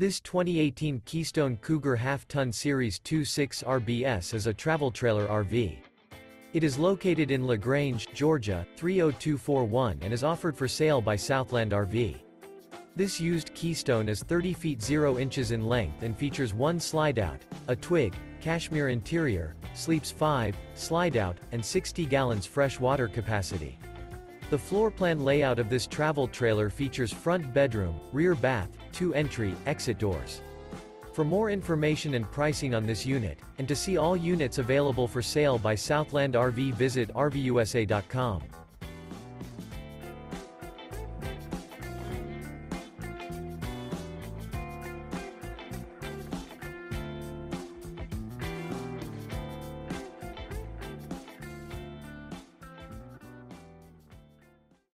This 2018 Keystone Cougar Half-Ton Series 26 RBS is a travel trailer RV. It is located in LaGrange, Georgia, 30241 and is offered for sale by Southland RV. This used Keystone is 30 feet 0 inches in length and features one slide-out, a twig, cashmere interior, sleeps 5, slide-out, and 60 gallons fresh water capacity. The floor plan layout of this travel trailer features front bedroom, rear bath, two entry, exit doors. For more information and pricing on this unit, and to see all units available for sale by Southland RV visit RVUSA.com.